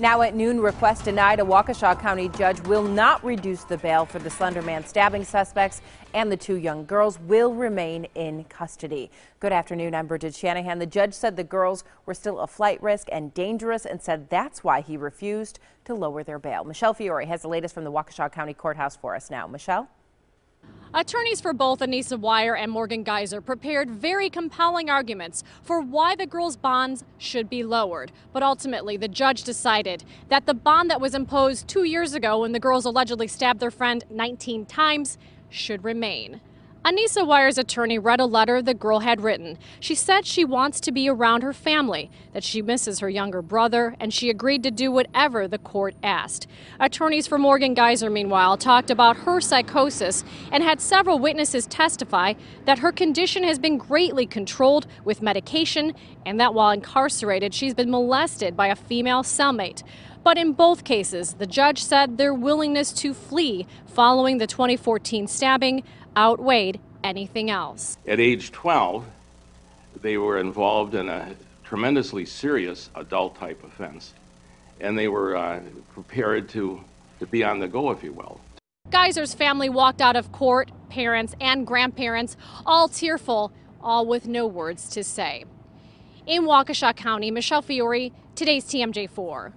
Now at noon, request denied. A Waukesha County judge will not reduce the bail for the Slender Man stabbing suspects, and the two young girls will remain in custody. Good afternoon. I'm Bridget Shanahan. The judge said the girls were still a flight risk and dangerous and said that's why he refused to lower their bail. Michelle Fiore has the latest from the Waukesha County Courthouse for us now. Michelle? Attorneys for both Anissa Weier and Morgan Geyser prepared very compelling arguments for why the girls' bonds should be lowered. But ultimately, the judge decided that the bond that was imposed two years ago when the girls allegedly stabbed their friend 19 times should remain. Anissa Weier's attorney read a letter the girl had written. She said she wants to be around her family, that she misses her younger brother, and she agreed to do whatever the court asked. Attorneys for Morgan Geyser, meanwhile, talked about her psychosis and had several witnesses testify that her condition has been greatly controlled with medication and that while incarcerated, she's been molested by a female cellmate. But in both cases, the judge said their willingness to flee following the 2014 stabbing outweighed anything else. At age 12, they were involved in a tremendously serious adult type offense, and they were uh, prepared to, to be on the go, if you will. Geyser's family walked out of court, parents and grandparents, all tearful, all with no words to say. In Waukesha County, Michelle Fiore, today's TMJ4.